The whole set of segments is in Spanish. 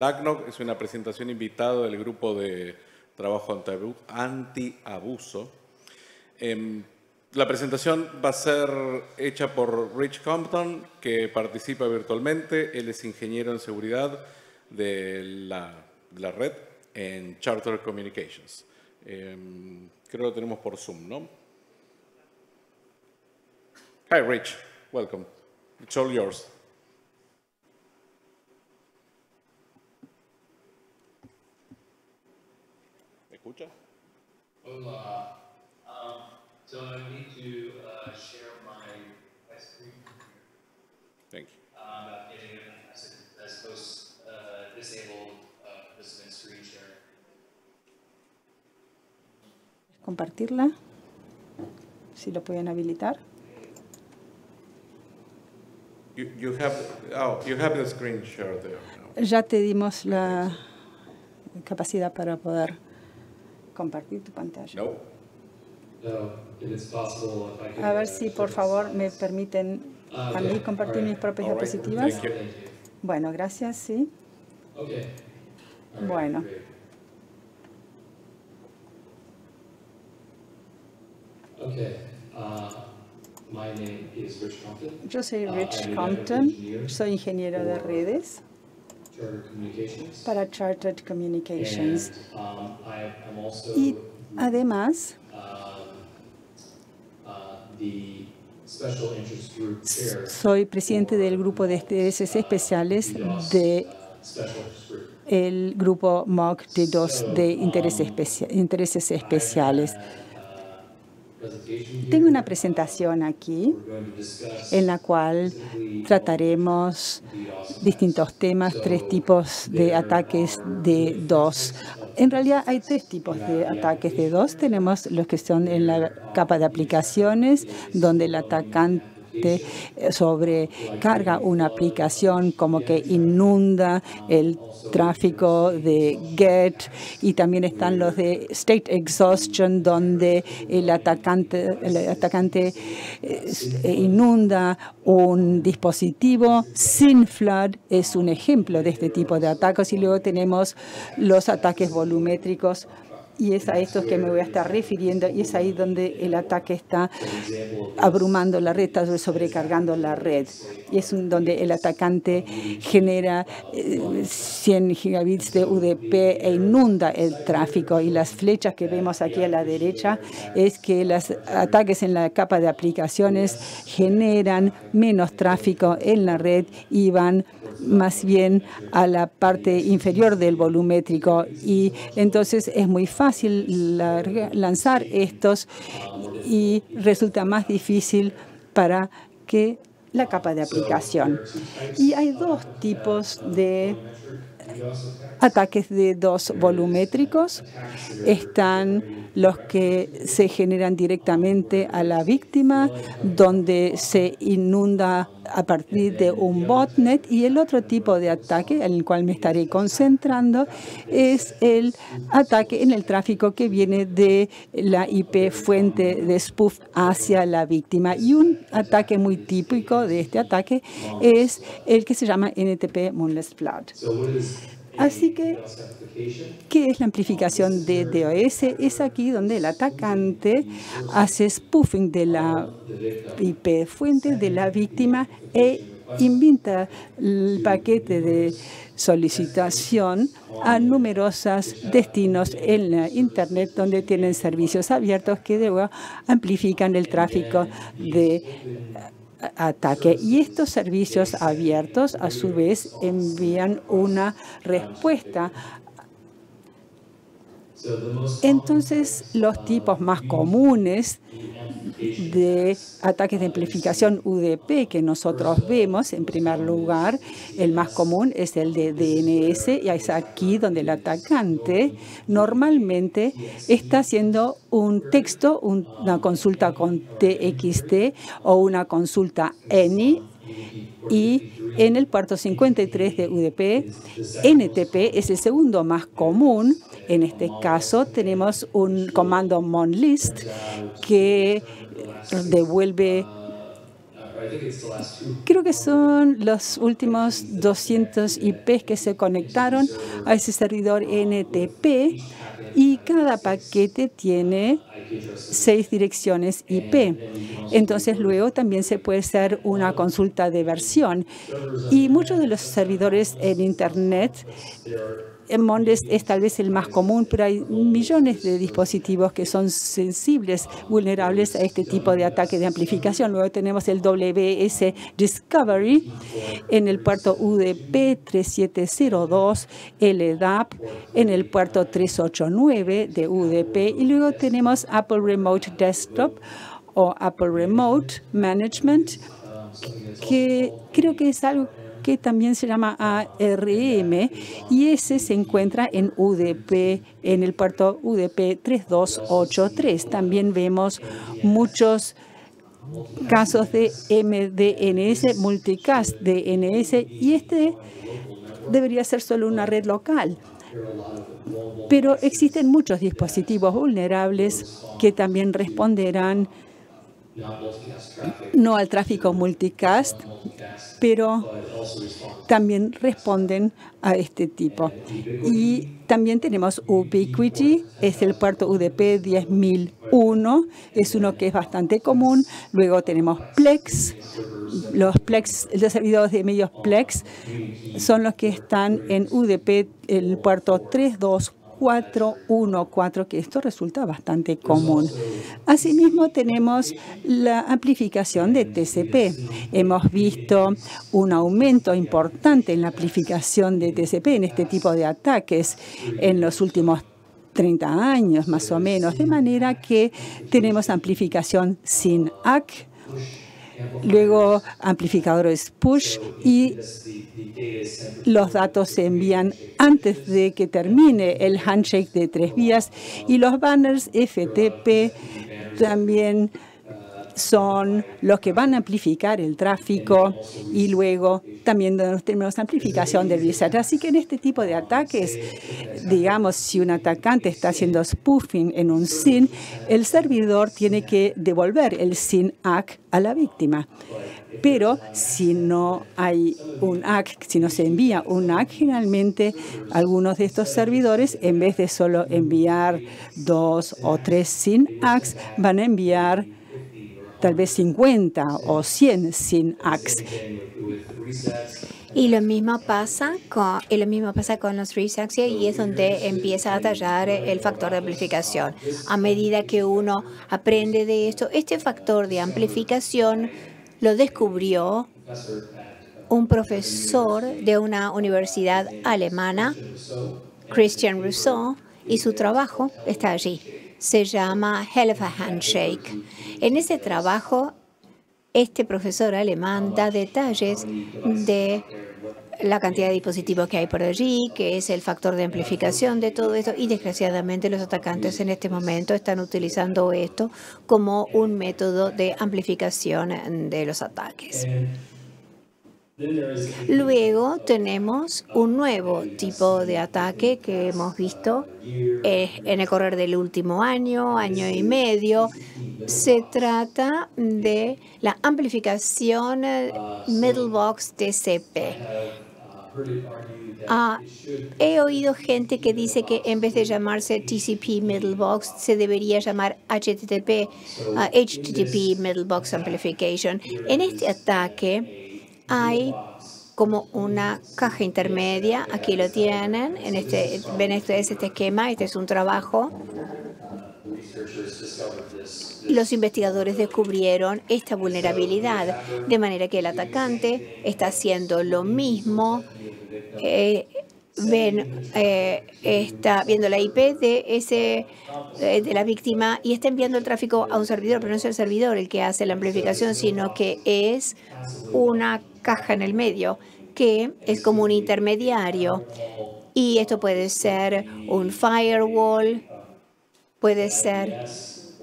DACNOC es una presentación invitada del grupo de trabajo anti-abuso. Em, la presentación va a ser hecha por Rich Compton, que participa virtualmente. Él es ingeniero en seguridad de la, la red en Charter Communications. Em, creo que lo tenemos por Zoom, ¿no? Hi, Rich. Welcome. It's all yours. ¿Me escucha? Hola. Um, so I need to uh, share my, my screen. Thank you. Um, I'm getting, I s- I suppose, uh, disabled uh, participant screen share. compartirla, si lo pueden habilitar. You, you have oh you have the screen share there. Ya te dimos la capacidad para poder compartir tu pantalla. A ver si por favor me permiten a mí compartir mis propias diapositivas. Bueno, gracias, sí. Bueno. uh, Yo soy Uh, Rich Compton, soy ingeniero de redes. Para Chartered Communications. Um, Y además, um, uh, soy presidente del grupo de intereses especiales de el grupo MOC de dos de intereses, especia- intereses especiales. Tengo una presentación aquí en la cual trataremos distintos temas, tres tipos de ataques de dos. En realidad hay tres tipos de ataques de dos. Tenemos los que son en la capa de aplicaciones, donde el atacante eh, sobrecarga una aplicación como que inunda el tráfico de GET y también están los de State Exhaustion donde el atacante, el atacante eh, inunda un dispositivo. SynFlood es un ejemplo de este tipo de ataques y luego tenemos los ataques volumétricos y es a estos que me voy a estar refiriendo y es ahí donde el ataque está abrumando la red, está sobrecargando la red. Y es donde el atacante genera eh, 100 gigabits de UDP e inunda el tráfico. Y las flechas que vemos aquí a la derecha es que los ataques en la capa de aplicaciones generan menos tráfico en la red y van más bien a la parte inferior del volumétrico y entonces es muy fácil larga- lanzar estos y resulta más difícil para que la capa de aplicación. Y hay dos tipos de ataques de dos volumétricos. Están los que se generan directamente a la víctima, donde se inunda a partir de un botnet. Y el otro tipo de ataque, en el cual me estaré concentrando, es el ataque en el tráfico que viene de la IP fuente de spoof hacia la víctima. Y un ataque muy típico de este ataque es el que se llama NTP Moonless Flood. Así que? ¿Qué es la amplificación de DOS? Es aquí donde el atacante hace spoofing de la IP fuente de la víctima e invita el paquete de solicitación a numerosos destinos en la Internet donde tienen servicios abiertos que luego amplifican el tráfico de ataque. Y estos servicios abiertos, a su vez, envían una respuesta. Entonces, los tipos más comunes de ataques de amplificación UDP que nosotros vemos, en primer lugar, el más común es el de DNS, y es aquí donde el atacante normalmente está haciendo un texto, un- una consulta con TXT o una consulta ENI, y en el puerto 53 de UDP, NTP es el segundo más común. En este caso tenemos un comando monlist que devuelve Creo que son los últimos 200 IPs que se conectaron a ese servidor NTP y cada paquete tiene seis direcciones IP. Entonces luego también se puede hacer una consulta de versión. Y muchos de los servidores en Internet Mondes es tal vez el más común, pero hay millones de dispositivos que son sensibles, vulnerables a este tipo de ataque de amplificación. Luego tenemos el WS Discovery en el puerto UDP 3702, LDAP en el puerto 389 de UDP y luego tenemos Apple Remote Desktop o Apple Remote Management, que creo que es algo que también se llama ARM y ese se encuentra en UDP, en el puerto UDP 3283. También vemos muchos casos de MDNS, multicast DNS, y este debería ser solo una red local. Pero existen muchos dispositivos vulnerables que también responderán no al tráfico multicast, pero también responden a este tipo. Y también tenemos Ubiquiti, es el puerto UDP 10001, es uno que es bastante común. Luego tenemos Plex, los Plex, los servidores de medios Plex son los que están en UDP, el puerto 324 414, que esto resulta bastante común. Asimismo, tenemos la amplificación de TCP. Hemos visto un aumento importante en la amplificación de TCP en este tipo de ataques en los últimos 30 años más o menos, de manera que tenemos amplificación sin AC, luego amplificadores push y los datos se envían antes de que termine el handshake de tres vías y los banners FTP también son los que van a amplificar el tráfico y luego también tenemos amplificación del reset. Así que en este tipo de ataques, digamos, si un atacante está haciendo spoofing en un SIN, el servidor tiene que devolver el SIN ACK a la víctima. Pero si no hay un ACK, si no se envía un ACK, generalmente algunos de estos servidores, en vez de solo enviar dos o tres SIN ACKs, van a enviar tal vez 50 o 100 sin AX. Y lo mismo pasa con, y lo mismo los resets y es donde empieza a tallar el factor de amplificación. A medida que uno aprende de esto, este factor de amplificación lo descubrió un profesor de una universidad alemana, Christian Rousseau, y su trabajo está allí se llama Hell of a Handshake. En ese trabajo, este profesor alemán da detalles de la cantidad de dispositivos que hay por allí, que es el factor de amplificación de todo esto y desgraciadamente los atacantes en este momento están utilizando esto como un método de amplificación de los ataques. Luego tenemos un nuevo tipo de ataque que hemos visto en el correr del último año, año y medio. Se trata de la amplificación eh, Middlebox TCP. Ah, he oído gente que dice que en vez de llamarse TCP Middlebox se debería llamar HTTP, HTTP uh, Middlebox Amplification. En este ataque hay como una caja intermedia. Aquí lo tienen. En este, ven, este es este esquema. Este es un trabajo. Los investigadores descubrieron esta vulnerabilidad, de manera que el atacante está haciendo lo mismo. Eh, eh, está viendo la IP de, ese, eh, de la víctima y está enviando el tráfico a un servidor, pero no es el servidor el que hace la amplificación, sino que es una caja en el medio que es como un intermediario. Y esto puede ser un firewall, puede ser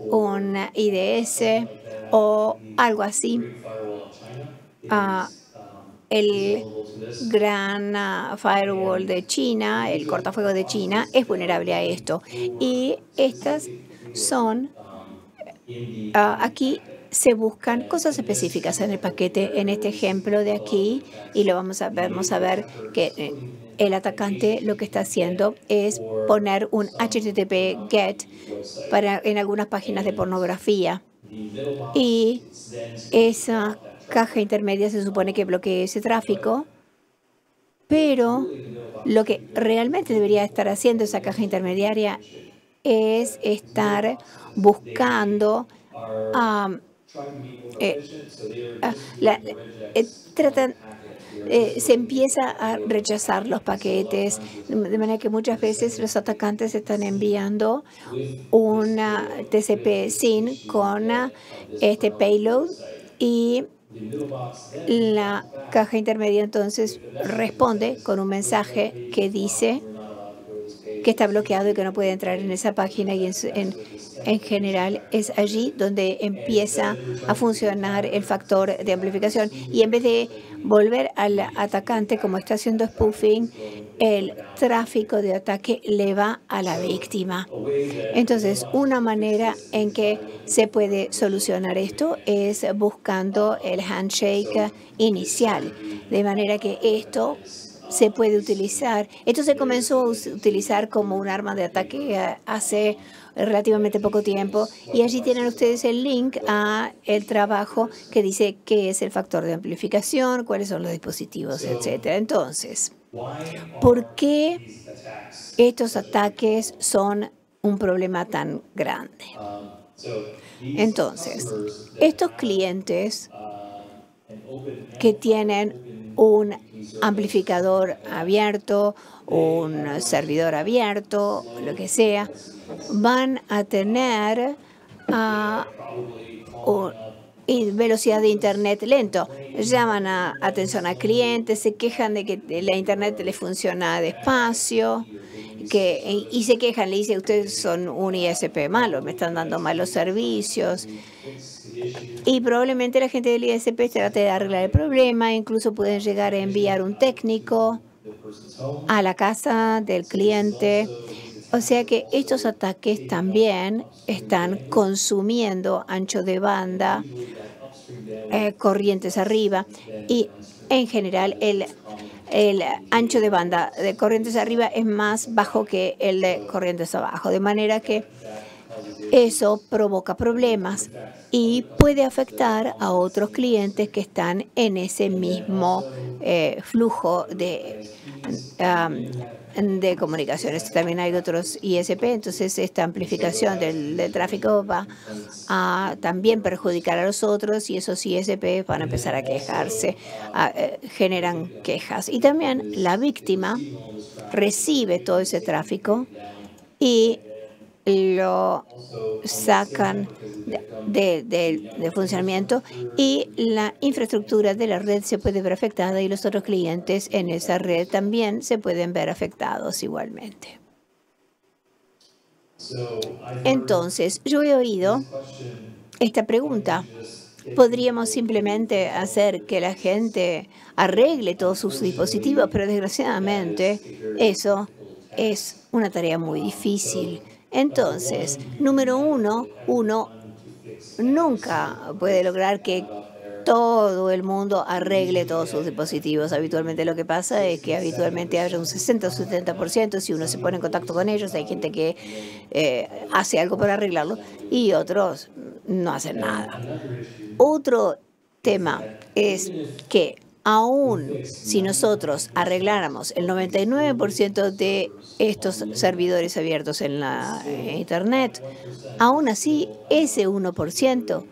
un IDS o algo así. Ah, el gran ah, firewall de China, el cortafuego de China, es vulnerable a esto. Y estas son, ah, aquí se buscan cosas específicas en el paquete. En este ejemplo de aquí, y lo vamos a ver, vamos a ver que eh, el atacante lo que está haciendo es poner un HTTP GET para, en algunas páginas de pornografía. Y esa caja intermedia se supone que bloquee ese tráfico, pero lo que realmente debería estar haciendo esa caja intermediaria es estar buscando eh, ah, eh, eh, se empieza a rechazar los paquetes, de manera que muchas veces los atacantes están enviando una TCP SYN con este payload y la caja intermedia entonces responde con un mensaje que dice que está bloqueado y que no puede entrar en esa página y en, en, general es allí donde empieza a funcionar el factor de amplificación y en vez de volver al atacante como está haciendo spoofing, el tráfico de ataque le va a la víctima. Entonces, una manera en que se puede solucionar esto es buscando el handshake inicial, de manera que esto se puede utilizar. Esto se comenzó a utilizar como un arma de ataque eh, hace relativamente poco tiempo y allí tienen ustedes el link a el trabajo que dice qué es el factor de amplificación, cuáles son los dispositivos, etcétera. Entonces, ¿por qué estos ataques son un problema tan grande? Entonces, estos clientes que tienen un amplificador abierto, un servidor abierto, lo que sea, van a tener uh, velocidad de Internet lento. Llaman a atención a clientes, se quejan de que la Internet les funciona despacio. Que, y se quejan, le dice, ustedes son un ISP malo, me están dando malos servicios. Y probablemente la gente del ISP trate de arreglar el problema, incluso pueden llegar a enviar un técnico a la casa del cliente. O sea que estos ataques también están consumiendo ancho de banda, eh, corrientes arriba y en general el, el ancho de banda de corrientes arriba es más bajo que el de corrientes abajo, de manera que eso provoca problemas y puede afectar a otros clientes que están en ese mismo eh, flujo de, de comunicaciones. También hay otros ISP, entonces esta amplificación del, tráfico va a también perjudicar a los otros y esos ISP van a empezar a quejarse, eh, generan quejas. Y también la víctima recibe todo ese tráfico y lo sacan de, funcionamiento y la infraestructura de la red se puede ver afectada y los otros clientes en esa red también se pueden ver afectados igualmente. Entonces, yo he oído esta pregunta. Podríamos simplemente hacer que la gente arregle todos sus dispositivos, pero desgraciadamente eso es una tarea muy difícil. Entonces, número uno, uno nunca puede lograr que todo el mundo arregle todos sus dispositivos. Habitualmente lo que pasa es que habitualmente hay un 60 o 70%, si uno se pone en contacto con ellos, hay gente que eh, hace algo para arreglarlo y otros no hacen nada. Otro tema es que aún si nosotros arregláramos el 99% de estos servidores abiertos en la eh, Internet, aún así ese 1%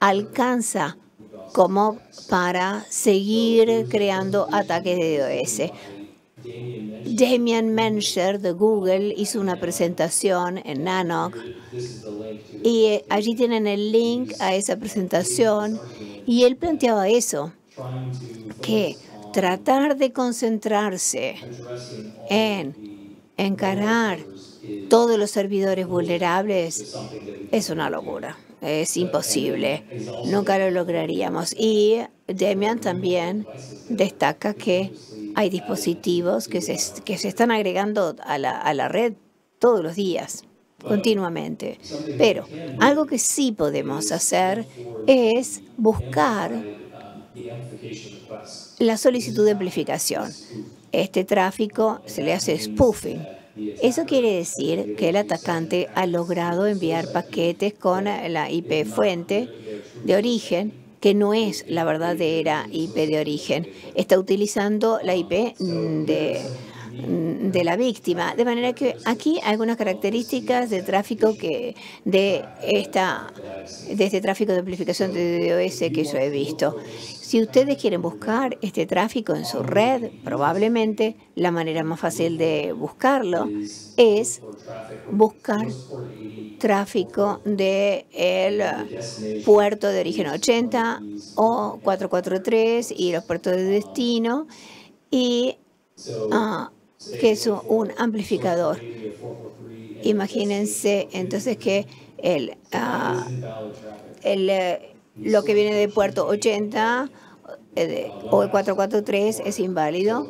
alcanza como para seguir creando ataques de DOS. Damian Mensher de Google hizo una presentación en Nanoc y eh, allí tienen el link a esa presentación y él planteaba eso que tratar de concentrarse en encarar todos los servidores vulnerables es una locura. Es imposible. Nunca lo lograríamos. Y Demian también destaca que hay dispositivos que se, que se están agregando a la, a la red todos los días. continuamente. Pero algo que sí podemos hacer es buscar la solicitud de amplificación. Este tráfico se le hace spoofing. Eso quiere decir que el atacante ha logrado enviar paquetes con la IP fuente de origen que no es la verdadera IP de origen. Está utilizando la IP de, de la víctima. De manera que aquí hay algunas características de tráfico que de, esta, de este tráfico de amplificación de DOS que yo he visto. Si ustedes quieren buscar este tráfico en su red, probablemente la manera más fácil de buscarlo es buscar tráfico del puerto de origen 80 o 443 y los puertos de destino y ah, que es un amplificador. Imagínense entonces que el, uh, el eh, lo que viene de puerto 80 eh, o el 443 es inválido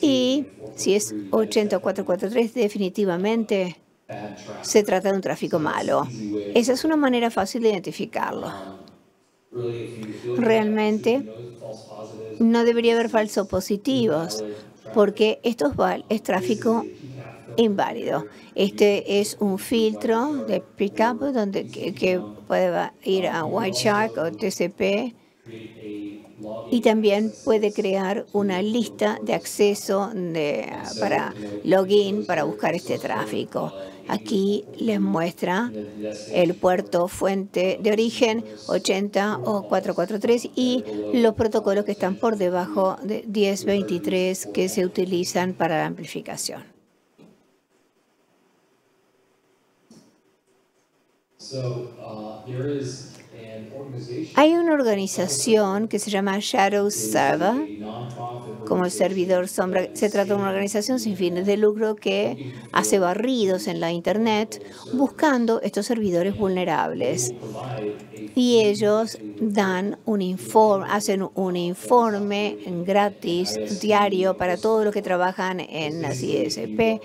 y si es 80 o 443 definitivamente se trata de un tráfico malo. Esa es una manera fácil de identificarlo. Realmente no debería haber falsos positivos porque esto es tráfico inválido. Este es un filtro de pickup donde que, puede ir a Whiteshark o TCP y también puede crear una lista de acceso de, para login para buscar este tráfico. Aquí les muestra el puerto fuente de origen 80 o 443 y los protocolos que están por debajo de 1023 que se utilizan para la amplificación. Uh, Hay una organización que se llama Shadow Server, como el servidor sombra. Se trata de una organización sin fines de lucro que hace barridos en la Internet buscando estos servidores vulnerables. Y ellos dan un informe, hacen un informe gratis diario para todos los que trabajan en la ISP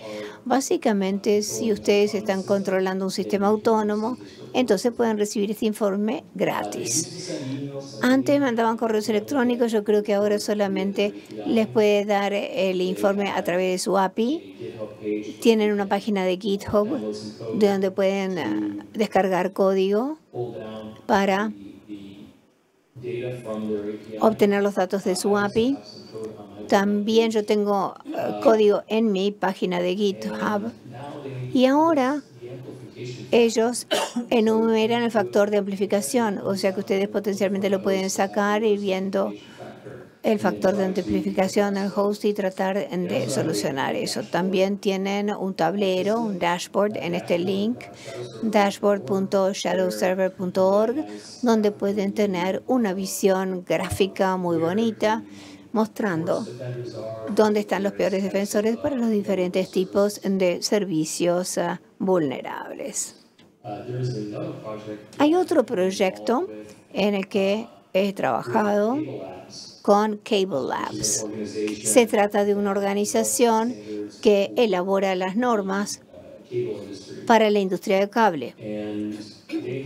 Básicamente, si ustedes están controlando un sistema autónomo, entonces pueden recibir este informe gratis. Antes mandaban correos electrónicos, yo creo que ahora solamente les puede dar el informe a través de su API. Tienen una página de GitHub de donde pueden ah, descargar código para obtener los datos de su API también yo tengo eh, código en mi página de GitHub. Y ahora ellos enumeran el factor de amplificación, o sea que ustedes potencialmente lo pueden sacar y viendo el factor de amplificación del host y tratar de solucionar eso. También tienen un tablero, un dashboard en este link, dashboard.shadowserver.org, donde pueden tener una visión gráfica muy bonita mostrando dónde están los peores defensores para los diferentes tipos de servicios ah, vulnerables. Hay otro proyecto en el que he trabajado con Cable Labs. Se trata de una organización que elabora las normas para la industria del cable.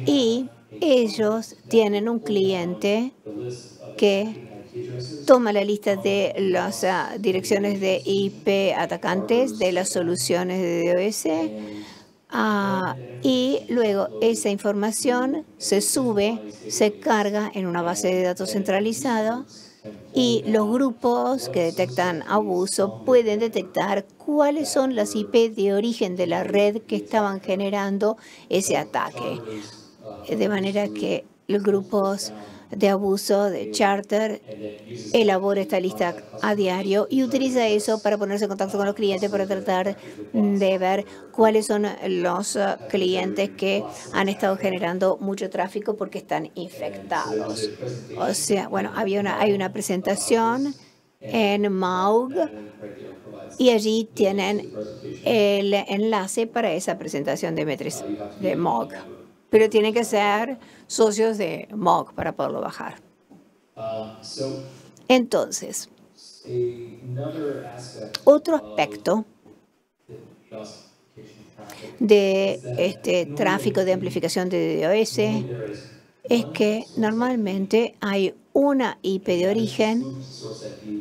Y ellos tienen un cliente que toma la lista de las ah, direcciones de IP atacantes de las soluciones de DOS ah, y luego esa información se sube, se carga en una base de datos centralizada y los grupos que detectan abuso pueden detectar cuáles son las IP de origen de la red que estaban generando ese ataque. De manera que los grupos de abuso de charter, elabora esta lista a diario y utiliza eso para ponerse en contacto con los clientes para tratar de ver cuáles son los uh, clientes que han estado generando mucho tráfico porque están infectados. O sea, bueno, había una, hay una presentación en MAUG y allí tienen el enlace para esa presentación de, Metris, de MAUG pero tienen que ser socios de MOG para poderlo bajar. Entonces, otro aspecto de este tráfico de amplificación de DDoS es que normalmente hay una IP de origen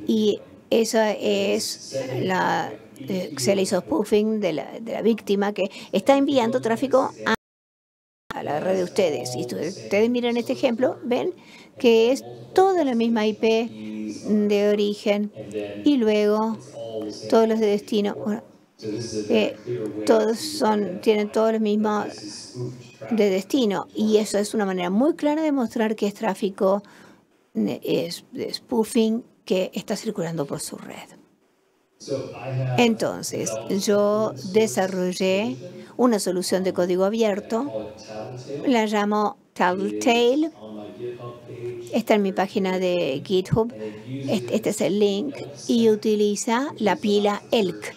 y esa es la eh, se spoofing de la, de la víctima que está enviando tráfico a, a la red de ustedes. Y ustedes miran este ejemplo, ven que es toda la misma IP de origen y luego todos los de destino. Eh, todos son, tienen todos los mismos de destino y eso es una manera muy clara de mostrar que es tráfico es de spoofing que está circulando por su red. Entonces, yo desarrollé una solución de código abierto, la llamo Tattletale, está en mi página de GitHub, este es el link, y utiliza la pila ELK,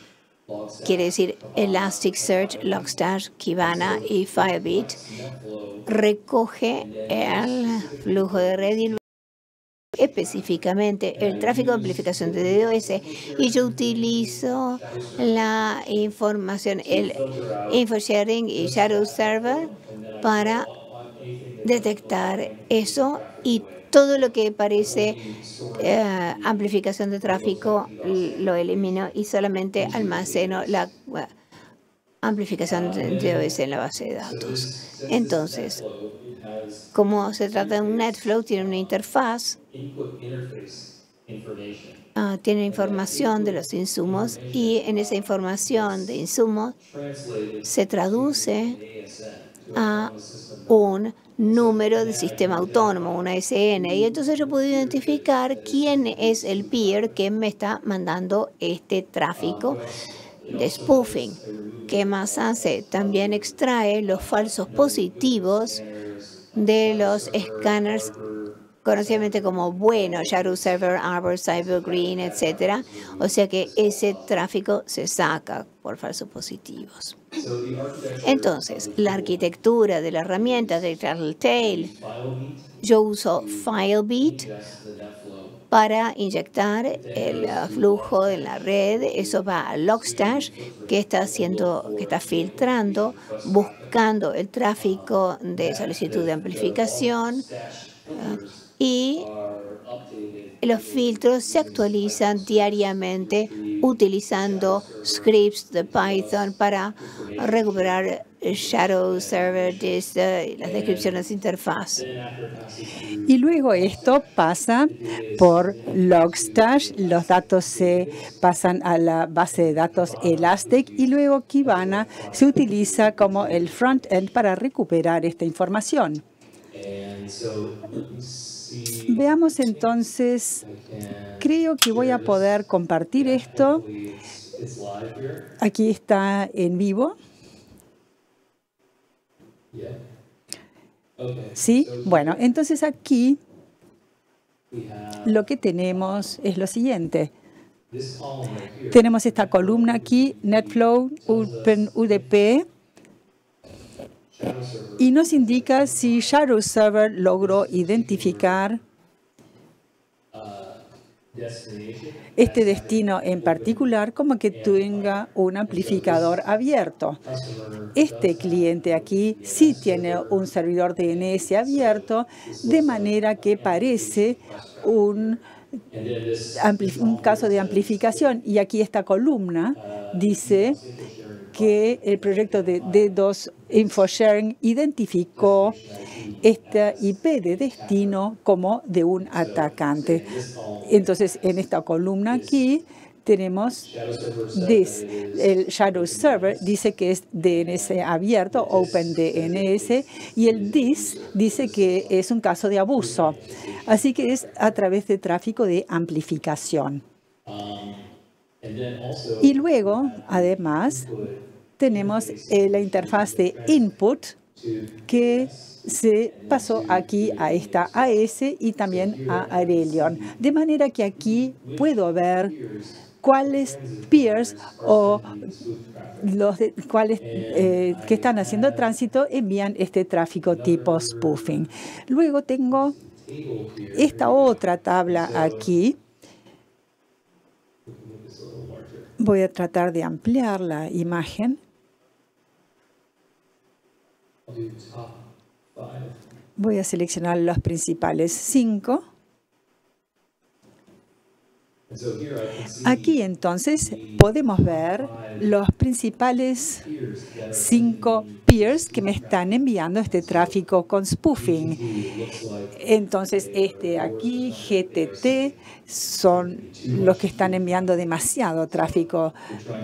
quiere decir Elasticsearch, Logstash, Kibana y Firebit, recoge el flujo de red y específicamente el tráfico de amplificación de DDoS y yo utilizo la información, el InfoSharing y Shadow Server para detectar eso y todo lo que parece eh, amplificación de tráfico lo elimino y solamente almaceno la amplificación de DDoS en la base de datos. Entonces, como se trata de un NetFlow, tiene una interfaz, uh, tiene información de los insumos y en esa información de insumos se traduce a un número de sistema autónomo, una SN. Y entonces yo puedo identificar quién es el peer que me está mandando este tráfico de spoofing. ¿Qué más hace? También extrae los falsos positivos de los escáneres conocidamente como bueno, Shadow Server, Arbor, Cyber Green, etc. O sea que ese tráfico se saca por falsos positivos. Entonces, la arquitectura de la herramienta de Tattletale, yo uso Filebeat para inyectar el flujo en la red. Eso va a Logstash, que está haciendo, que está filtrando, buscando el tráfico de solicitud de amplificación y los filtros se actualizan diariamente utilizando scripts de Python para recuperar Shadow Server desde las descripciones de interfaz. Y luego esto pasa por Logstash, los datos se pasan a la base de datos Elastic y luego Kibana se utiliza como el front-end para recuperar esta información. Veamos entonces, creo que voy a poder compartir esto. Aquí está en vivo. ¿Sí? Bueno, entonces aquí lo que tenemos es lo siguiente. Tenemos esta columna aquí, NetFlow, OpenUDP, y nos indica si Shadow Server logró identificar este destino en particular como que tenga un amplificador abierto. Este cliente aquí sí tiene un servidor DNS abierto, de manera que parece un, un caso de amplificación. Y aquí esta columna dice que el proyecto de D2 InfoSharing identificó esta IP de destino como de un atacante. Entonces, en esta columna aquí tenemos this. El Shadow Server dice que es DNS abierto, OpenDNS, y el this dice que es un caso de abuso. Así que es a través de tráfico de amplificación. Y luego, además, tenemos eh, la interfaz de input que se pasó aquí a esta AS y también a Arelion. De manera que aquí puedo ver cuáles peers o los cuáles eh, que están haciendo tránsito envían este tráfico tipo spoofing. Luego tengo esta otra tabla aquí. Voy a tratar de ampliar la imagen. Voy a seleccionar los principales cinco. Aquí entonces podemos ver los principales cinco peers que me están enviando este tráfico con spoofing. Entonces, este aquí, GTT, son los que están enviando demasiado tráfico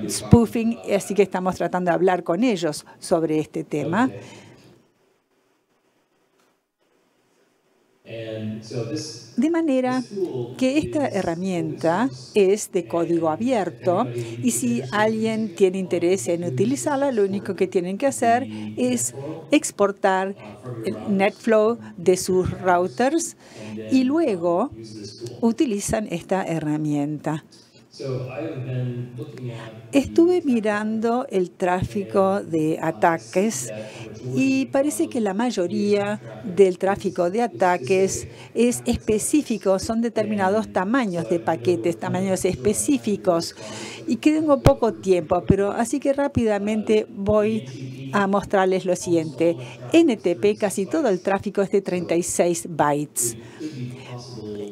spoofing, así que estamos tratando de hablar con ellos sobre este tema. And so this De manera que esta herramienta es de código abierto y si alguien tiene interés en utilizarla, lo único que tienen que hacer es exportar el NetFlow de sus routers y luego utilizan esta herramienta. Estuve mirando el tráfico de ataques y parece que la mayoría del tráfico de ataques es específico, son determinados tamaños de paquetes, tamaños específicos. Y que tengo poco tiempo, pero así que rápidamente voy a mostrarles lo siguiente. NTP, casi todo el tráfico es de 36 bytes.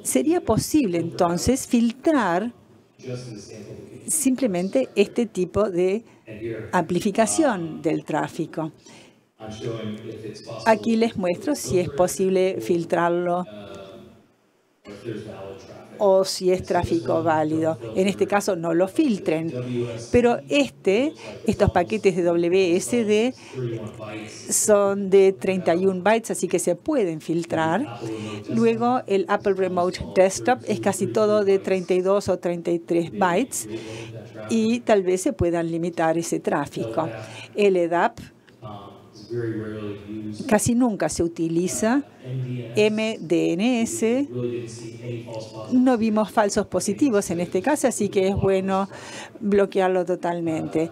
Sería posible entonces filtrar simplemente este tipo de amplificación del tráfico. Aquí les muestro si es posible filtrarlo o si es tráfico válido. En este caso no lo filtren, pero este, estos paquetes de WSD 31 bytes son de 31 bytes, así que se pueden filtrar. Luego el Apple Remote Desktop es casi todo de 32 o 33 bytes y tal vez se puedan limitar ese tráfico. El EDAP um, is very rarely used. Casi nunca se utiliza. MDNS no vimos falsos positivos en este caso, así que es bueno bloquearlo totalmente.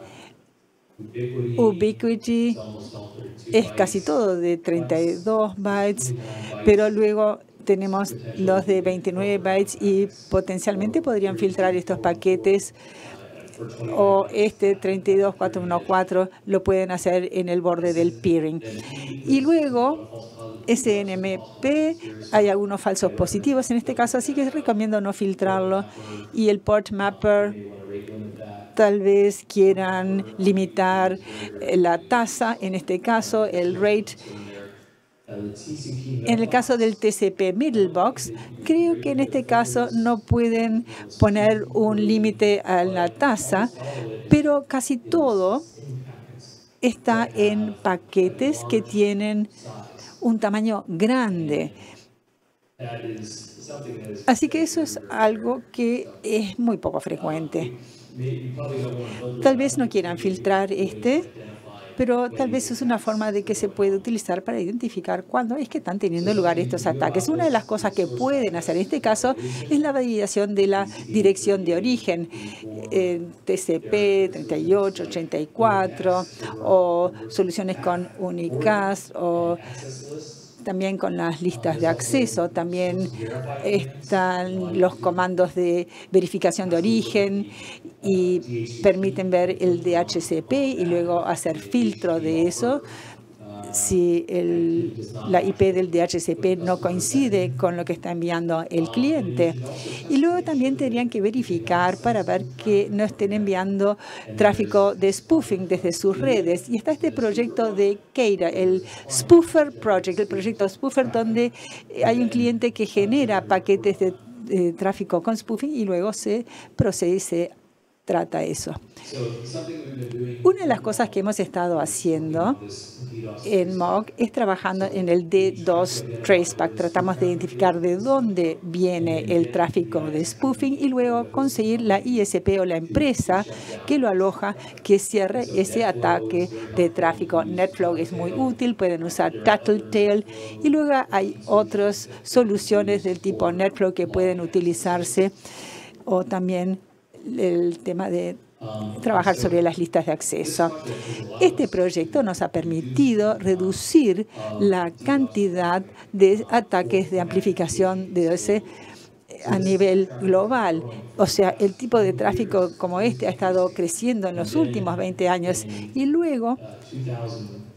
Ubiquity Ubiquity is almost all 32 es casi todo de 32 bytes, pero luego tenemos los de 29 bytes y potencialmente podrían filtrar estos paquetes o este 32414 lo pueden hacer en el borde del peering. Y luego SNMP, hay algunos falsos positivos en este caso, así que recomiendo no filtrarlo. Y el port mapper tal vez quieran limitar eh, la tasa, en este caso el rate. En el caso del TCP Middlebox, creo que en este caso no pueden poner un límite a la tasa, pero casi todo está en paquetes que tienen un tamaño grande. Así que eso es algo que es muy poco frecuente. Tal vez no quieran filtrar este, pero tal vez es una forma de que se puede utilizar para identificar cuándo es que están teniendo lugar estos ataques. Una de las cosas que pueden hacer en este caso es la validación de la dirección de origen, eh, TCP 38, 84, o soluciones con Unicast, o también con las listas de acceso, también están los comandos de verificación de origen y permiten ver el DHCP y luego hacer filtro de eso si el- la IP del DHCP no coincide con lo que está enviando el cliente. Y luego también tendrían que verificar para ver que no estén enviando tráfico de spoofing desde sus redes. Y está este proyecto de Keira, el Spoofer Project, el proyecto Spoofer, donde hay un cliente que genera paquetes de, de tráfico con spoofing y luego se procede y se trata eso. Una de las cosas que hemos estado haciendo en MOG es trabajando en el D2 Traceback. Tratamos de identificar de dónde viene el tráfico de spoofing y luego conseguir la ISP o la empresa que lo aloja que cierre ese ataque de tráfico. NetFlow es muy útil, pueden usar Tattletale y luego hay otras soluciones del tipo NetFlow que pueden utilizarse o también el tema de trabajar sobre las listas de acceso. Este proyecto nos ha permitido reducir la cantidad de ataques de amplificación de OS a nivel global. O sea, el tipo de tráfico como este ha estado creciendo en los últimos 20 años y luego 2000,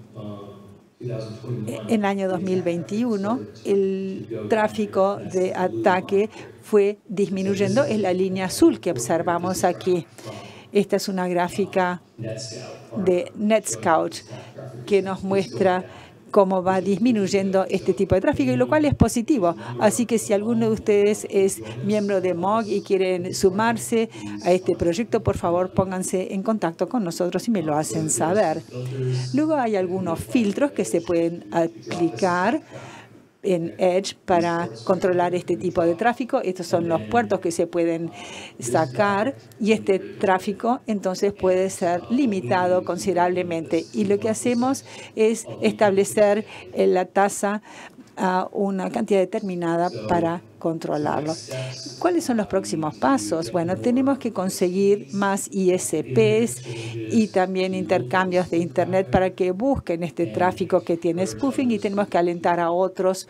En el año 2021, el tráfico de ataque fue disminuyendo. Es la línea azul que observamos aquí. Esta es una gráfica de NetScout que nos muestra cómo va disminuyendo este tipo de tráfico, y lo cual es positivo. Así que si alguno de ustedes es miembro de MOG y quieren sumarse a este proyecto, por favor pónganse en contacto con nosotros y me lo hacen saber. Luego hay algunos filtros que se pueden aplicar en Edge para controlar este tipo de tráfico. Estos son los puertos que se pueden sacar y este tráfico entonces puede ser limitado considerablemente. Y lo que hacemos es establecer la tasa a una cantidad determinada para controlarlo. ¿Cuáles son los próximos pasos? Bueno, tenemos que conseguir más ISPs y también intercambios de Internet para que busquen este tráfico que tiene spoofing y tenemos que alentar a otros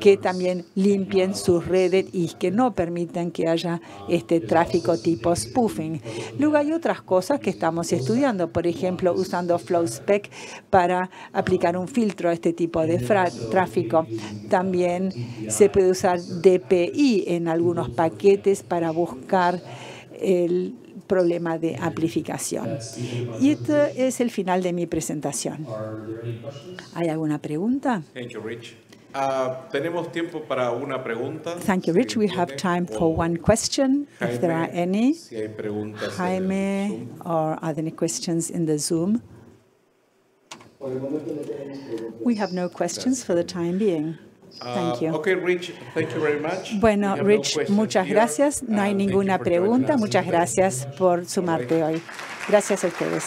que también limpien sus redes y que no permitan que haya este tráfico tipo spoofing. Luego hay otras cosas que estamos estudiando, por ejemplo, usando FlowSpec para aplicar un filtro a este tipo de tráfico. También se puede usar DPI en algunos paquetes para buscar el problema de amplificación. Y esto es el final de mi presentación. ¿Hay alguna pregunta? Thank you, Rich. Uh, tenemos tiempo para una pregunta. Thank you, Rich. We have time for one question, if there are any. Si hay preguntas Jaime, en el Zoom. or are there any questions in the Zoom? We have no questions for the time being. Thank Uh, you. Okay, Rich, thank you very much. Bueno, no Rich, muchas here. gracias. No hay Uh, ninguna pregunta. Muchas gracias por sumarte hoy. Gracias a ustedes.